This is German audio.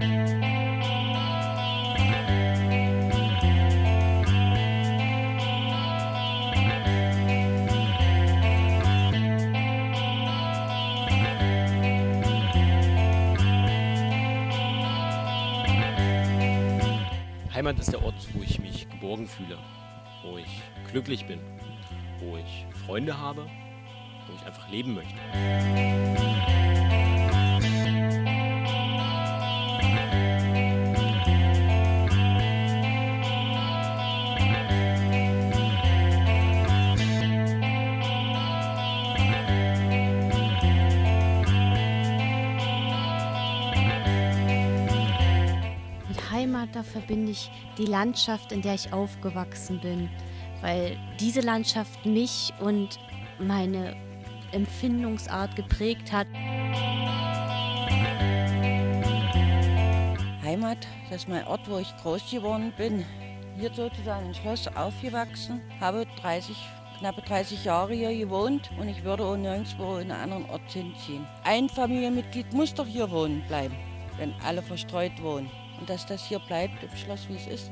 Heimat ist der Ort, wo ich mich geborgen fühle, wo ich glücklich bin, wo ich Freunde habe, wo ich einfach leben möchte. Heimat, da verbinde ich die Landschaft, in der ich aufgewachsen bin, weil diese Landschaft mich und meine Empfindungsart geprägt hat. Heimat, das ist mein Ort, wo ich groß geworden bin. Hier sozusagen im Schloss aufgewachsen, habe 30, knappe 30 Jahre hier gewohnt und ich würde auch nirgendwo in einen anderen Ort hinziehen. Ein Familienmitglied muss doch hier wohnen bleiben, wenn alle verstreut wohnen. Und dass das hier bleibt im Schloss, wie es ist.